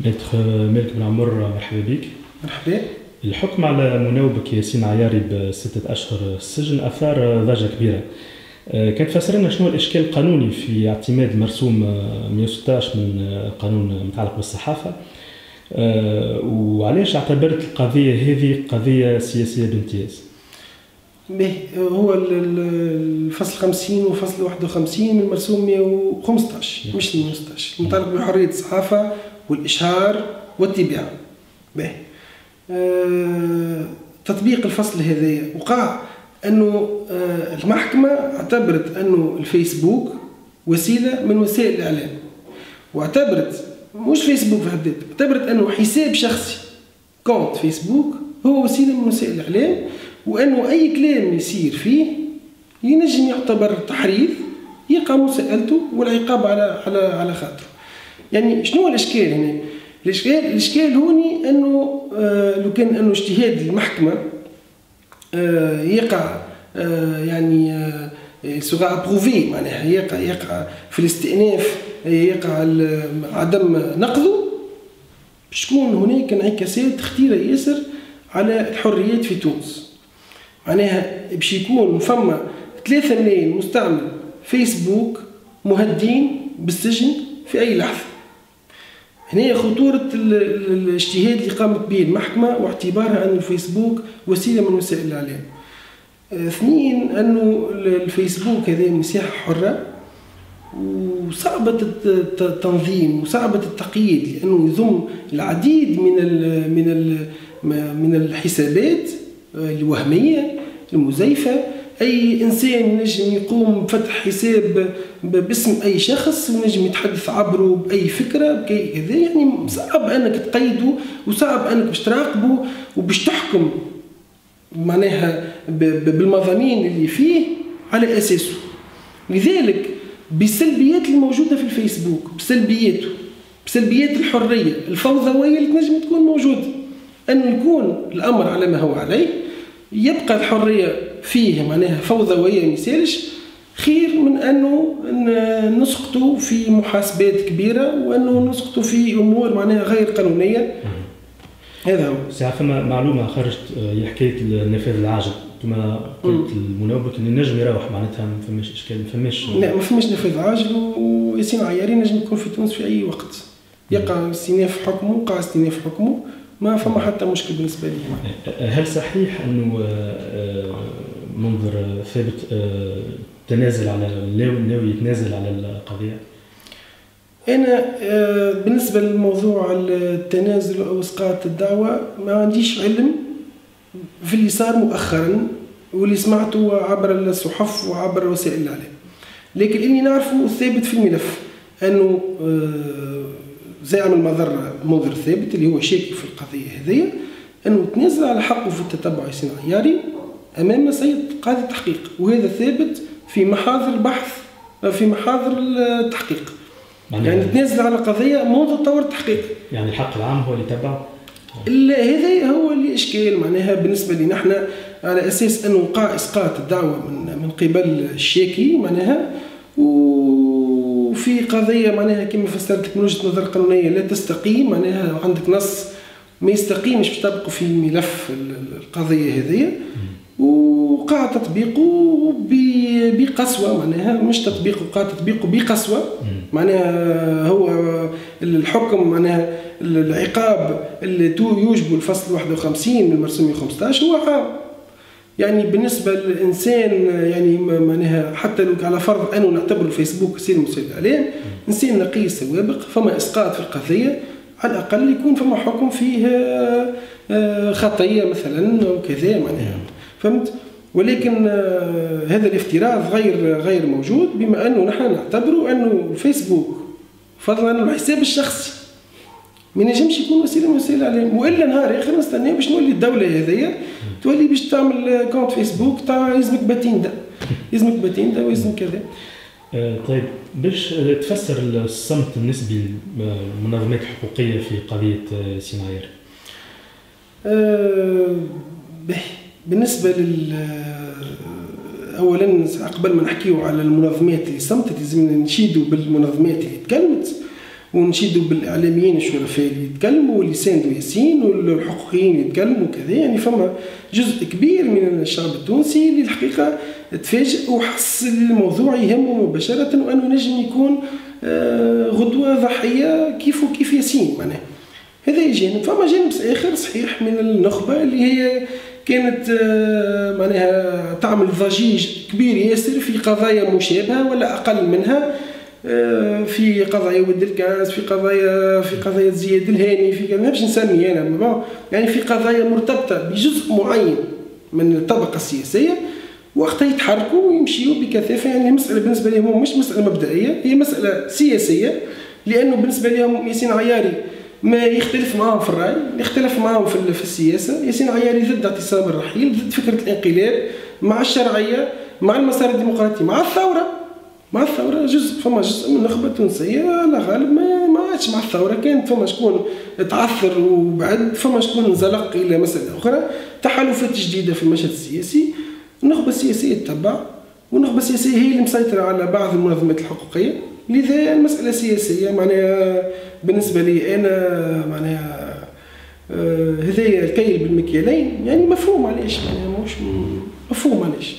متر مالك بن عمر مرحبا بك مرحبا. الحكم على مناوبك ياسين عياري بستة أشهر السجن أثار ضجة كبيرة. آه، كان تفسر لنا شنو الإشكال القانوني في اعتماد المرسوم 116 آه، من قانون متعلق بالصحافة. وعلاش اعتبرت القضية هذه قضية سياسية بامتياز؟ به هو الفصل 50 وفصل 51 من المرسوم 115 مش 116 متعلق بحرية الصحافة والإشهار والتباع به. تطبيق الفصل هذايا وقع أنه آه، المحكمة اعتبرت أنه الفيسبوك وسيلة من وسائل الإعلام. واعتبرت مش فيسبوك في حد اعتبرت أنه حساب شخصي. كونت فيسبوك هو وسيلة من وسائل الإعلام وأنه أي كلام يصير فيه ينجم يعتبر تحريض يقع مساءلته والعقاب على على على خاطره. يعني شنو الإشكال هنا؟ الاشكال الإشكال هوني أنه آه لو كان أنه اجتهاد المحكمة آه يقع آه يعني سوغا أبروفي معناها يقع يقع في الاستئناف يقع عدم نقضه شكون هناك انعكاسات خطيره ياسر على الحريات في تونس. معناها باش يكون فما ثلاثة ملايين مستعمل فيسبوك مهدين بالسجن في أي لحظة. هنا خطورة الاجتهاد اللي قامت به المحكمة واعتبارها أن الفيسبوك وسيلة من وسائل الإعلام. اثنين أنه الفيسبوك هذه مساحة حرة وصعبة التنظيم وصعبة التقييد لأنه يضم العديد من ال من ال من الحسابات الوهمية المزيفة أي إنسان ينجم يقوم بفتح حساب باسم أي شخص ونجم يتحدث عبره بأي فكرة بكي كذا يعني صعب أنك تقيده وصعب أنك باش تراقبه وباش تحكم معناها بالمضامين اللي فيه على أساسه. لذلك بسلبيات الموجودة في الفيسبوك بسلبياته بسلبيات الحرية الفوضوية اللي تنجم تكون موجودة. انه يكون الأمر على ما هو عليه يبقى الحرية فيه معناها فوضويه ما يسالش خير من أنه نسقطوا في محاسبات كبيرة وأنه نسقطوا في أمور معناها غير قانونية. هذا هو. ساعة فما معلومة خرجت هي آه، حكاية النفاذ العاجل. كما قلت المناوبك اللي نجم يروح معناتها ما فماش إشكال ما فماش لا ما فماش نفاذ عاجل وياسين عياري نجم يكون في تونس في أي وقت. يقع استئناف حكمه وقع استئناف حكمه. ما فما حتى مشكل بالنسبة لي هل صحيح أنه آه، منظر ثابت آه، تنازل على ناوي يتنازل على القضية؟ أنا آه، بالنسبة للموضوع التنازل أو إسقاط الدعوة ما عنديش علم في اللي صار مؤخرا واللي سمعته عبر الصحف وعبر وسائل الإعلام لكن اللي نعرفه ثابت في الملف أنه زعم المضرة منذر ثابت اللي هو شاكك في القضية هذه أنه تنازل على حقه في التتبع الصناعياري أمام سيد قاضي التحقيق وهذا ثابت في محاضر البحث في محاضر التحقيق. يعني, يعني تنازل على قضية منذ طور التحقيق يعني الحق العام هو اللي تبع؟ هذا هو اللي إشكال معناها بالنسبة لنا نحن على أساس أنه وقع إسقاط الدعوة من من قبل الشاكي معناها وفي قضية معناها كما فسرت من وجهة نظر قانونية لا تستقيم معناها عندك نص ما يستقيمش باش تبقوا في ملف القضية هذه وقع تطبيقه بقسوة معناها مش تطبيقه وقع تطبيقه بقسوة. معناها هو الحكم معناها العقاب اللي يوجب الفصل 51 من المرسوم 15 هو عام يعني بالنسبة للإنسان يعني معناها حتى لو على فرض أنه نعتبر الفيسبوك وسيله وسائل الاعلام إنسان نقي سوابق فما إسقاط في القضية على الأقل يكون فما حكم فيه آه، خطية مثلا وكذا معناها. فهمت؟ ولكن آه، هذا الافتراض غير غير موجود بما أنه نحن نعتبره أنه الفيسبوك فضلا عن الحساب الشخصي. ما ينجمش يكون وسيلة من وسائل الاعلام وإلا نهار آخر نستنى باش نولي الدولة هذيا تولي باش تعمل compte فيسبوك تاع يلزمك patente. يلزمك patente ويلزمك كذا آه، طيب باش تفسر الصمت النسبي للمنظمات الحقوقيه في قضية آه، سيناير أه بالنسبة لل اولا قبل ما نحكيو على المنظمات اللي صمتت لازم نشيدوا بالمنظمات اللي تكلمت. ونشيدوا بالاعلاميين الشرفاء اللي يتكلموا ياسين والحقوقيين اللي يتكلموا كذا يعني فما جزء كبير من الشعب التونسي اللي الحقيقة تفاجئ وحس الموضوع يهمه مباشرة وأنه نجم يكون آه، غدوة ضحية كيف وكيف ياسين معناها. هذا جانب. فما جانب آخر صحيح من النخبة اللي هي كانت آه، معناها تعمل ضجيج كبير ياسر في قضايا مشابهة ولا أقل منها. في قضايا ود الكاس في قضايا في قضايا زياد الهاني في ما باش نسمي أنا يعني في قضايا مرتبطة بجزء معين من الطبقة السياسية وقتها يتحركوا ويمشيوا بكثافة يعني المساله بالنسبة لهم مش مسألة مبدئية هي مسألة سياسية لأنه بالنسبة لهم ياسين عياري ما يختلف معاهم في الرأي يختلف معاهم في السياسة. ياسين عياري ضد اعتصام الرحيل ضد فكرة الانقلاب مع الشرعية مع المسار الديمقراطي مع الثورة. مع الثورة جزء فما جزء من النخبه التونسية لا غالب ما ما عادش مع الثورة. كانت فما شكون تعثر وبعد فما شكون انزلق إلى مسألة أخرى. تحالفات جديدة في المشهد السياسي النخبة السياسية تتبع والنخبة السياسية هي اللي مسيطرة على بعض المنظمات الحقوقية. لذا المسألة سياسيه معناها بالنسبة لي أنا معناها آه هذايا الكيل بالمكيالين يعني مفهوم علاش مش مفهوم علاش.